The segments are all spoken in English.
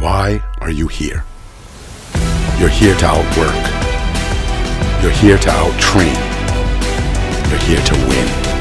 Why are you here? You're here to outwork. You're here to outtrain. You're here to win.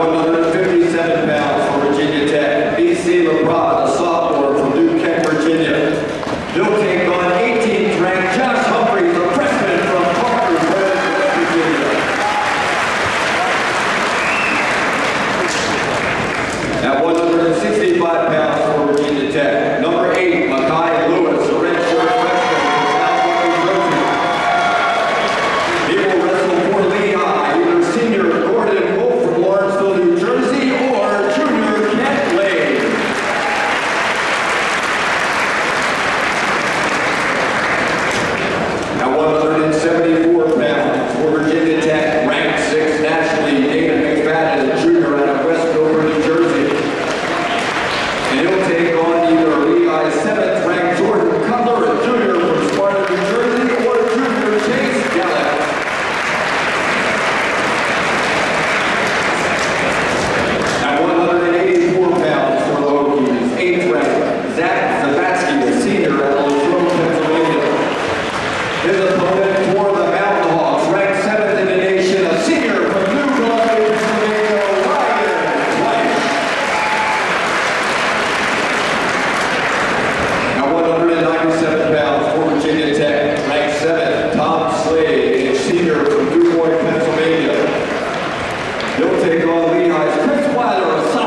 157 pounds from Virginia Tech, B.C. LeBron, a sophomore from Duke Kent, Virginia. Bill King on 18th ranked Josh Humphrey, a freshman from Parker, West Virginia. At 165 pounds from Virginia Tech, seja bem-vindo. take on Lehigh's Chris Wilder